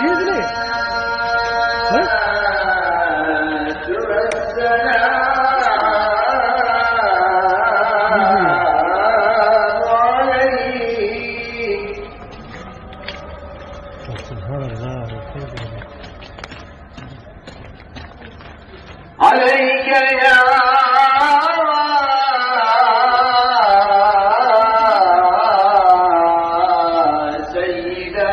Diye bile. Ha? Subhanallah. عليك يا